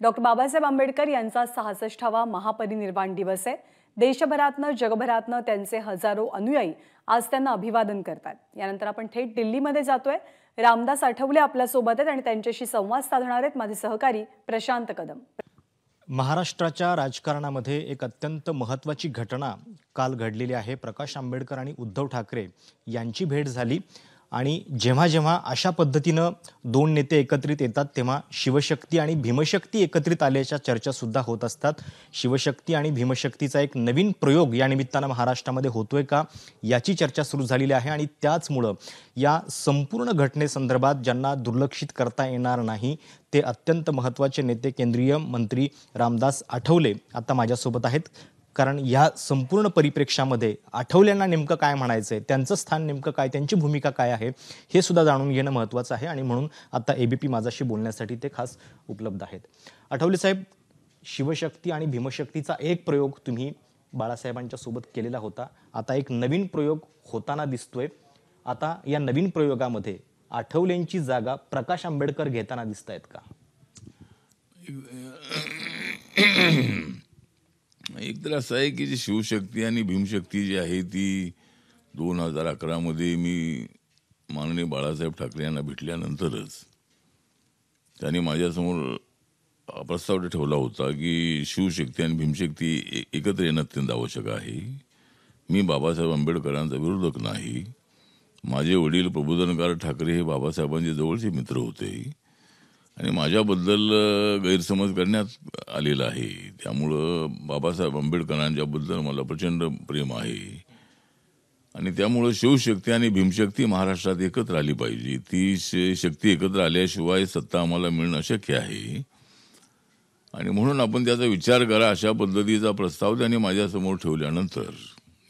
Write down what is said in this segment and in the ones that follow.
Doctor Babasaheb Ambedkar यांचा सहासष्टावा महापरिनिर्वाण दिवस आहे. देशभरातनं जगभरातनं त्यांचे हजारो अनुयायी आज त्यांना अभिवादन करतात यानंतर आपण थेट दिल्लीमध्ये जातोय. रामदास आठवले आपल्यासोबत आहेत आणि त्यांच्याशी संवाद साधणार आहेत माझे सहकारी प्रशांत कदम. महाराष्ट्राच्या राजकारणामध्ये एक अत्यंत महत्त्वाची घटना काल घडलेली आहे. प्रकाश आंबेडकर आणि उद्धव ठाकरे यांची भेट झाली. आणि जेव्हा जेव्हा अशा पद्धतीनं दोन नेते एकत्रित येतात तेव्हा शिवशक्ती आणि भीमशक्ती एकत्रित आल्याच्या चर्चासुद्धा होत असतात. शिवशक्ती आणि भीमशक्तीचा एक नवीन प्रयोग या निमित्तानं महाराष्ट्रामध्ये होतोय का याची चर्चा सुरू झालेली आहे आणि त्याचमुळं या संपूर्ण घटनेसंदर्भात ज्यांना दुर्लक्षित करता येणार नाही ते अत्यंत महत्त्वाचे नेते केंद्रीय मंत्री रामदास आठवले आता माझ्यासोबत आहेत. कारण या संपूर्ण परिप्रेक्षामध्ये आठवल्यांना नेमकं काय म्हणायचं आहे त्यांचं स्थान नेमकं काय त्यांची भूमिका काय आहे हे सुद्धा जाणून घेणं महत्त्वाचं आहे आणि म्हणून आता ए बी पी माझाशी बोलण्यासाठी ते खास उपलब्ध आहेत आठवले साहेब शिवशक्ती आणि भीमशक्तीचा एक प्रयोग तुम्ही बाळासाहेबांच्या सोबत केलेला होता आता एक नवीन प्रयोग होताना दिसतोय आता या नवीन प्रयोगामध्ये आठवलेंची जागा प्रकाश आंबेडकर घेताना दिसत आहेत का एक तर असं आहे की जी शिवशक्ती आणि भीमशक्ती जी आहे ती दोन हजार अकरामध्ये मी माननीय बाळासाहेब ठाकरे यांना भेटल्यानंतरच त्यांनी माझ्यासमोर प्रस्ताव ठेवला होता की शिवशक्ती आणि भीमशक्ती ए- एकत्र येणं अत्यंत आवश्यक आहे. मी बाबासाहेब आंबेडकरांचा विरोधक नाही. माझे वडील प्रबोधनकार ठाकरे हे बाबासाहेबांचे जवळचे मित्र होते. आणि माझ्याबद्दल गैरसमज करण्यात आलेला आहे. त्यामुळं बाबासाहेब आंबेडकरांच्याबद्दल मला प्रचंड प्रेम आहे. आणि त्यामुळं शिवशक्ती आणि भीमशक्ती महाराष्ट्रात एकत्र आली पाहिजे. ती शक्ती एकत्र आल्याशिवाय सत्ता आम्हाला मिळणं अशक्य आहे. आणि म्हणून आपण त्याचा विचार करा अशा पद्धतीचा प्रस्ताव त्यांनी माझ्यासमोर ठेवल्यानंतर.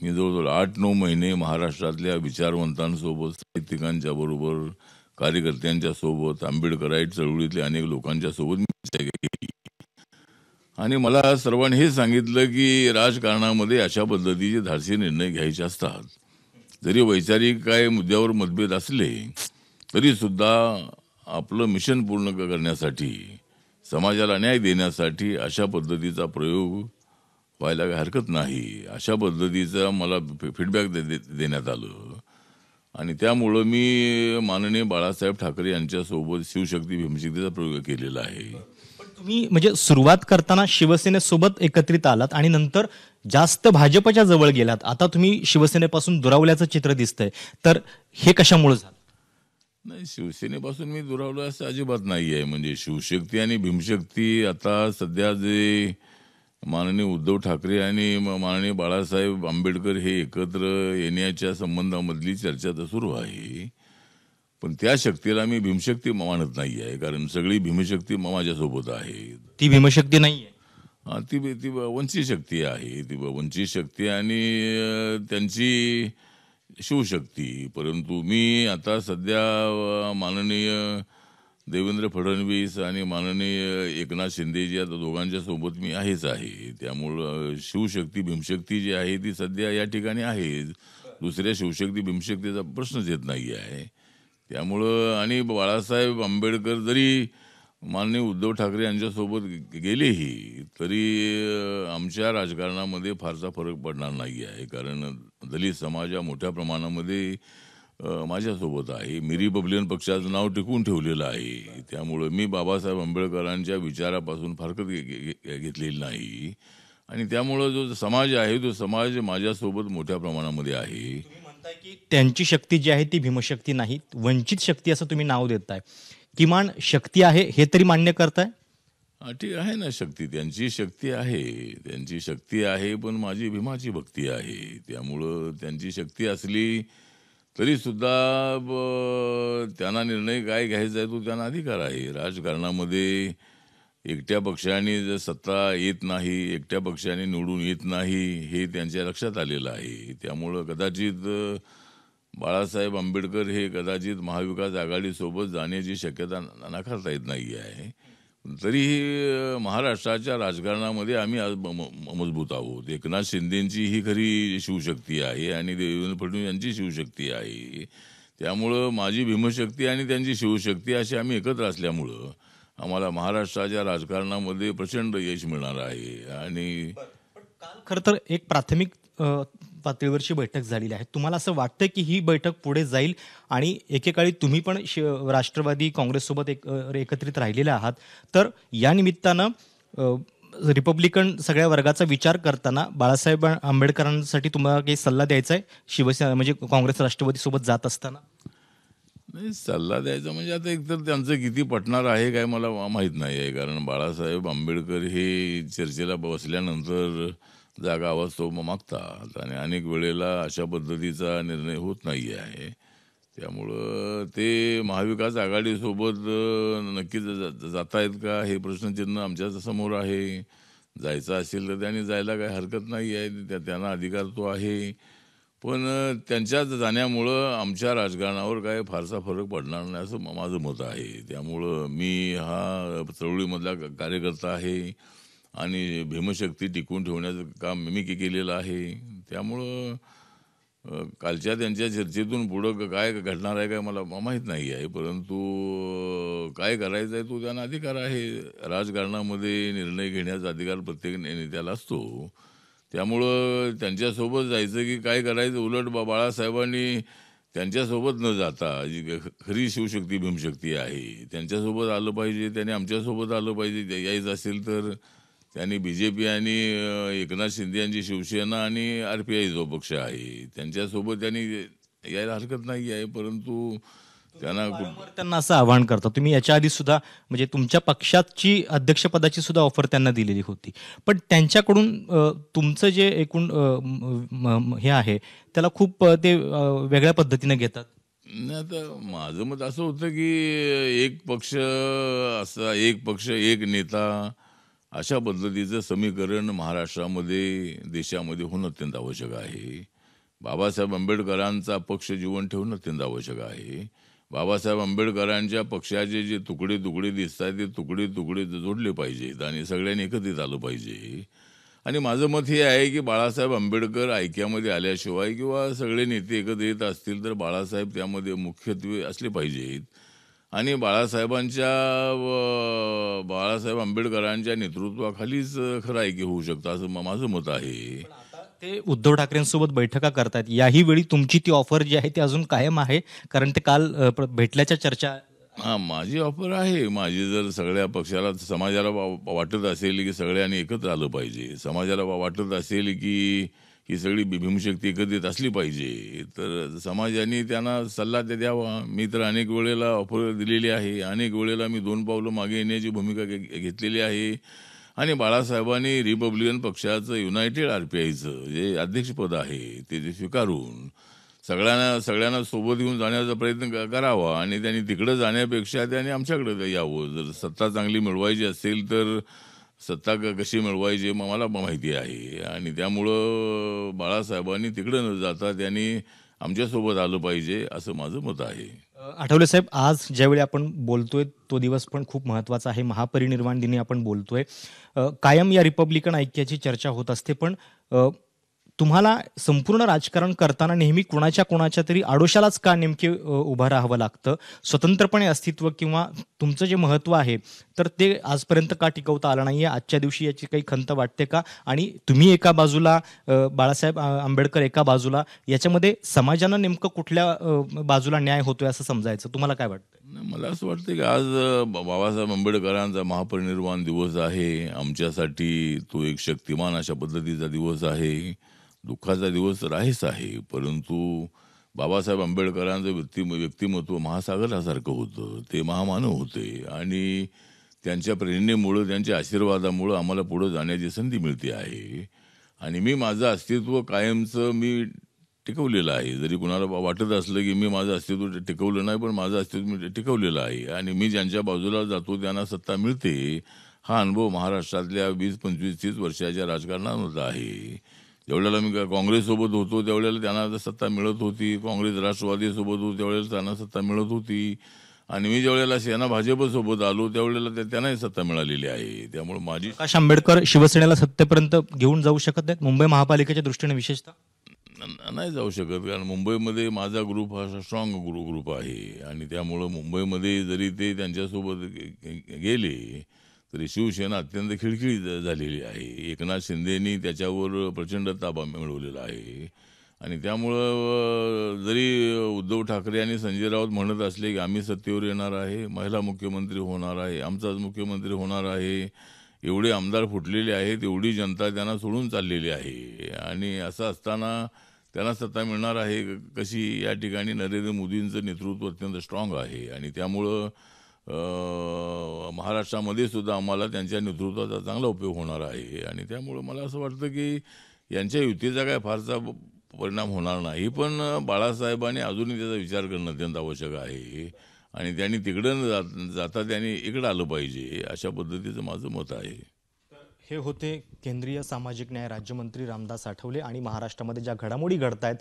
मी जवळजवळ आठ नऊ महिने महाराष्ट्रातल्या विचारवंतांसोबत साहित्यिकांच्या बरोबर कार्यकर्त्यांच्या सोबत आंबेडकराईट चळवळीतल्या अनेक लोकांच्या सोबत मी केली. आणि मला सर्वांनी हे सांगितलं की राजकारणामध्ये अशा पद्धतीचे धाडसी निर्णय घ्यायचे असतात. जरी वैचारिक काय मुद्द्यावर मतभेद असले तरी सुद्धा आपलं मिशन पूर्ण करण्यासाठी समाजाला न्याय देण्यासाठी अशा पद्धतीचा प्रयोग व्हायला काही हरकत नाही. अशा पद्धतीचा मला फीडबॅक दे, दे, देण्यात आलं. आणि त्यामुळं मी माननीय बाळासाहेब ठाकरे यांच्यासोबत शिवशक्ती भीमशक्तीचा प्रयोग केलेला आहे. पण तुम्ही म्हणजे सुरुवात करताना शिवसेनेसोबत एकत्रित आलात आणि नंतर जास्त भाजपच्या जवळ गेलात. आता तुम्ही शिवसेनेपासून दुरावल्याचं चित्र दिसतंय. तर हे कशामुळे झालं? नाही शिवसेनेपासून मी दुरावलो असं अजिबात नाही आहे म्हणजे शिवशक्ती आणि भीमशक्ती आता सध्या जे माननीय उद्धव ठाकरे आणि माननीय बाळासाहेब आंबेडकर हे एकत्र येण्याच्या संबंधामधली चर्चा तर सुरू आहे. पण त्या शक्तीला मी भीमशक्ती मानत नाही आहे कारण सगळी भीमशक्ती माझ्यासोबत आहे. ती भीमशक्ती नाहीये. हा ती ती वंचित शक्ती आहे. ती वंचित शक्ती आणि त्यांची शिवशक्ती. परंतु मी आता सध्या माननीय देवेंद्र फडणवीस आणि माननीय एकनाथ शिंदेजी आता दोघांच्या सोबत मी आहेच आहे. त्यामुळं शिवशक्ती भीमशक्ती जी आहे ती सध्या या ठिकाणी आहे दुसऱ्या शिवशक्ती भीमशक्तीचा प्रश्नच येत नाही आहे. त्यामुळं आणि बाळासाहेब आंबेडकर जरी माननीय उद्धव ठाकरे यांच्यासोबत गेलेही तरी आमच्या राजकारणामध्ये फारसा फरक पडणार नाही आहे. कारण दलित समाज हा मोठ्या प्रमाणामध्ये माझ्यासोबत आहे. मी रिपब्लिकन पक्षाचं नाव टिकवून ठेवलेलं आहे. त्यामुळं मी बाबासाहेब आंबेडकरांच्या विचारापासून फारकत घेतलेली नाही. आणि त्यामुळं जो समाज आहे तो समाज माझ्यासोबत मोठ्या प्रमाणामध्ये आहे. की त्यांची शक्ती जी आहे ती भीमशक्ती नाही. वंचित शक्ती असं तुम्ही नाव देताय. किमान शक्ती आहे हे तरी मान्य करताय? ठीक आहे ना शक्ती. त्यांची शक्ती आहे. त्यांची शक्ती आहे पण माझी भीमाची भक्ती आहे. त्यामुळं त्यांची शक्ती असली तरी सुद्धा त्यांना निर्णय काय घ्यायचा आहे तो त्यांना अधिकार आहे. राजकारणामध्ये एकट्या पक्षाने जर सत्ता येत नाही एकट्या पक्षाने निवडून येत नाही हे त्यांच्या लक्षात आलेलं आहे. त्यामुळं कदाचित बाळासाहेब आंबेडकर हे कदाचित महाविकास आघाडीसोबत जाण्याची शक्यता नाकारता येत नाही आहे तरीही महाराष्ट्राच्या राजकारणामध्ये आम्ही आज म- मजबूत आहोत. एकनाथ शिंदेंची ही खरी शिवशक्ती आहे आणि देवेंद्र फडणवीस यांची शिवशक्ती आहे. त्यामुळं माझी भीमशक्ती आणि त्यांची शिवशक्ती अशी आम्ही एकत्र असल्यामुळं आम्हाला महाराष्ट्राच्या राजकारणामध्ये प्रचंड यश मिळणार आहे. आणि काल खरं तर एक प्राथमिक पातळीवरची बैठक झालेली आहे. तुम्हाला असं वाटतं की ही बैठक पुढे जाईल आणि एकेकाळी तुम्ही पण शि- राष्ट्रवादी काँग्रेससोबत एक एकत्रित राहिलेले आहात. तर या निमित्तानं रिपब्लिकन सगळ्या वर्गाचा विचार करताना बाळासाहेब आंबेडकरांसाठी तुम्हाला काही सल्ला द्यायचा आहे? शिवसेना म्हणजे काँग्रेस राष्ट्रवादी सोबत जात असताना. नाही सल्ला द्यायचा म्हणजे आता एकतर त्यांचं किती पटणार आहे काय मला माहीत नाही आहे कारण बाळासाहेब आंबेडकर हे चर्चेला बसल्यानंतर जागा आवाज तो म- मागतात आणि अनेक वेळेला अशा पद्धतीचा निर्णय होत नाही आहे. त्यामुळं ते महाविकास आघाडीसोबत नक्की जाता आहेत का हे प्रश्नचिन्ह आमच्यासमोर आहे. जायचं असेल तर त्यांनी जायला काही हरकत नाही आहे. त्या- त्यांना अधिकार तो आहे. पण त्यांच्या जाण्यामुळं आमच्या राजकारणावर काय फारसा फरक पडणार नाही असं माझं मत आहे. त्यामुळं मी हा चळवळीमधला कार्यकर्ता आहे. आणि भीमशक्ती टिकून ठेवण्याचं काम मी केलेलं आहे. त्यामुळं कालच्या त्यांच्या चर्चेतून पुढं काय घडणार आहे काय मला माहीत नाही आहे. परंतु काय करायचं आहे तो त्यांना अधिकार आहे. राजकारणामध्ये निर्णय घेण्याचा अधिकार प्रत्येक नेत्याला असतो. त्यामुळं त्यांच्यासोबत जायचं की काय करायचं उलट बा बाळासाहेबांनी त्यांच्यासोबत न जाता जी खरी शिवशक्ती भीमशक्ती आहे त्यांच्यासोबत आलं पाहिजे त्याने आमच्यासोबत आलं पाहिजे यायचं असेल तर त्यांनी बी जे पी आणि एकनाथ शिंदे यांची शिवसेना आणि आर पी आय जो पक्ष आहे त्यांच्यासोबत त्यांनी यायला हरकत नाही आहे परंतु त्यांना त्यांना असं आवाहन करता तुम्ही याच्या आधी सुद्धा म्हणजे तुमच्या पक्षाची अध्यक्षपदाची सुद्धा ऑफर त्यांना दिलेली होती. पण त्यांच्याकडून तुमचं जे एकूण हे आहे त्याला खूप ते वेगळ्या पद्धतीने घेतात. नाही आता माझं मत असं होतं की एक पक्ष असा एक पक्ष एक नेता अशा पद्धतीचं समीकरण महाराष्ट्रामध्ये देशामध्ये होणं अत्यंत आवश्यक आहे. बाबासाहेब आंबेडकरांचा पक्ष जीवन ठेवणं अत्यंत आवश्यक आहे. बाबासाहेब आंबेडकरांच्या पक्षाचे जे तुकडे तुकडे दिसतात ते तुकडे तुकडे जोडले पाहिजेत आणि सगळ्यांनी एकत्रित आलं पाहिजे. आणि माझं मत हे आहे की बाळासाहेब आंबेडकर ऐक्यामध्ये आल्याशिवाय किंवा सगळे नेते एकत्र येत असतील तर बाळासाहेब त्यामध्ये मुख्यत्वे असले पाहिजेत. आणि बाळासाहेबांच्या व बाळासाहेब आंबेडकरांच्या नेतृत्वाखालीच खरं ऐक्य होऊ शकतं असं माझं मत आहे. ते उद्धव ठाकरेंसोबत बैठका करतात याही वेळी तुमची ती ऑफर जी आहे ती अजून कायम आहे? कारण ते काल भेटल्याच्या चर्चा हा माझी ऑफर आहे. माझी जर सगळ्या पक्षाला समाजाला वाटत असेल की सगळ्यांनी एकत्र आलं पाहिजे. समाजाला वाटत असेल की ही सगळी भी- भीमशक्ती एकत्रित असली पाहिजे. तर समाजाने त्यांना सल्ला ते द्यावा. मी तर अनेक वेळेला ऑफर दिलेली आहे. अनेक वेळेला मी दोन पावलं मागे येण्याची भूमिका घेतलेली आहे. आणि बाळासाहेबांनी रिपब्लिकन पक्षाचं युनायटेड आर पी आयचं जे अध्यक्षपद आहे ते ते स्वीकारून सगळ्यांना सगळ्यांना सोबत घेऊन जाण्याचा प्रयत्न करावा. आणि त्यांनी तिकडं जाण्यापेक्षा त्यांनी आमच्याकडे यावं. जर सत्ता चांगली मिळवायची असेल तर सत्ता कशी मिळवायची मग मला माहिती आहे. आणि त्यामुळं बाळासाहेबांनी तिकडे न जाता त्यांनी आमच्यासोबत आलं पाहिजे असं माझं मत आहे. आठवले साहेब आज ज्यावेळी आपण बोलतोय तो दिवस पण खूप महत्त्वाचा आहे. महापरिनिर्वाण दिनी आपण बोलतोय. कायम या रिपब्लिकन ऐक्याची चर्चा होत असते पण तुम्हाला संपूर्ण राजकारण करताना नेहमी कुणाच्या कुणाच्या तरी आडोशालाच का नेमके उभं राहावं लागतं? स्वतंत्रपणे अस्तित्व किंवा तुमचं जे महत्त्व आहे तर ते आजपर्यंत का टिकवता आलं नाही आजच्या दिवशी याची काही खंत वाटते का? आणि तुम्ही एका बाजूला बाळासाहेब आंबेडकर एका बाजूला याच्यामध्ये समाजानं नेमकं कुठल्या बाजूला न्याय होतोय असं समजायचं? तुम्हाला काय वाटतं मला असं वाटतं की आज बाबासाहेब आंबेडकरांचा महापरिनिर्वाण दिवस आहे. आमच्यासाठी तो एक शक्तिमान अशा पद्धतीचा दिवस आहे. दुःखाचा दिवस तर आहेच आहे. परंतु बाबासाहेब आंबेडकरांचं व्यक्ति व्यक्तिमत्व महासागरासारखं होतं. ते महामानव होते. आणि त्यांच्या प्रेरणेमुळं त्यांच्या आशीर्वादामुळं आम्हाला पुढं जाण्याची संधी मिळते आहे. आणि मी माझं अस्तित्व कायमचं मी टिकवलेलं आहे. जरी कुणाला वाटत असलं की मी माझं अस्तित्व टिकवलं नाही पण माझं अस्तित्व मी टिकवलेलं आहे. आणि मी ज्यांच्या बाजूला जातो त्यांना सत्ता मिळते. हा अनुभव महाराष्ट्रातल्या वीस पंचवीस तीस वर्षाच्या राजकारणात आहे. ज्यावेळेला मी काँग्रेससोबत होतो त्यावेळेला त्यांना सत्ता मिळत होती. काँग्रेस राष्ट्रवादीसोबत होतो त्यावेळेला त्यांना सत्ता मिळत होती. आणि मी ज्यावेळेला सेना भाजपसोबत आलो त्यावेळेला त्या- त्यांनाही सत्ता मिळालेली आहे. त्यामुळे माझी प्रकाश आंबेडकर शिवसेनेला सत्तेपर्यंत घेऊन जाऊ शकत नाहीत? मुंबई महापालिकेच्या दृष्टीने विशेषतः? नाही जाऊ शकत कारण मुंबईमध्ये माझा ग्रुप हा स्ट्रॉंग ग्रु ग्रुप आहे. आणि त्यामुळं मुंबईमध्ये जरी ते त्यांच्यासोबत गेले तरी शिवसेना अत्यंत खिळखिळी झालेली आहे. एकनाथ शिंदेनी त्याच्यावर प्रचंड ताबा मिळवलेला आहे. आणि त्यामुळं जरी उद्धव ठाकरे आणि संजय राऊत म्हणत असले की आम्ही सत्तेवर येणार आहे महिला मुख्यमंत्री होणार आहे आमचाच मुख्यमंत्री होणार आहे एवढे आमदार फुटलेले आहेत एवढी जनता त्यांना सोडून चाललेली आहे. आणि असं असताना त्यांना सत्ता मिळणार आहे कशी या ठिकाणी नरेंद्र मोदींचं नेतृत्व अत्यंत स्ट्रॉंग आहे. आणि त्यामुळं महाराष्ट्रामध्ये सुद्धा आम्हाला त्यांच्या नेतृत्वाचा चांगला उपयोग होणार आहे. आणि त्यामुळं मला असं वाटतं की यांच्या युतीचा काय फारसा परिणाम होणार नाही पण बाळासाहेबांनी अजूनही त्याचा विचार करणं अत्यंत आवश्यक आहे. आणि त्यांनी तिकडं न जात- जाता त्यांनी इकडं आलं पाहिजे अशा पद्धतीचं माझं मत आहे. हे होते केंद्रीय सामाजिक न्याय राज्यमंत्री रामदास आठवले आणि महाराष्ट्रामध्ये ज्या घडामोडी घडत आहेत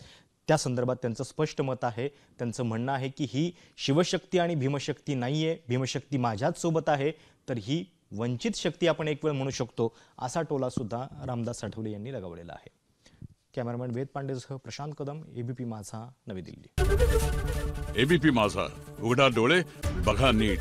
त्या संदर्भात त्यांचं स्पष्ट मत आहे. त्यांचं म्हणणं आहे की ही शिवशक्ती आणि भीमशक्ती नाही आहे भीमशक्ती माझ्याच सोबत आहे. तर ही वंचित शक्ती आपण एक वेळ म्हणू शकतो. असा टोला सुद्धा रामदास आठवले यांनी लगावलेला आहे. कॅमेरामॅन वेद पांडेसह प्रशांत कदम एबीपी माझा नवी दिल्ली. एबीपी माझा. उघडा डोळे बघा नीट.